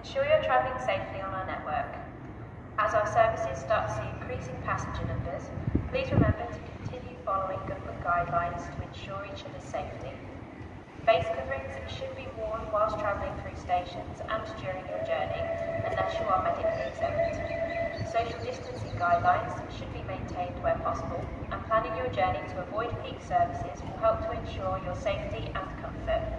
ensure you're travelling safely on our network. As our services start to see increasing passenger numbers, please remember to continue following government guidelines to ensure each other's safety. Face coverings should be worn whilst travelling through stations and during your journey, unless you are medically exempt. Social distancing guidelines should be maintained where possible, and planning your journey to avoid peak services will help to ensure your safety and comfort.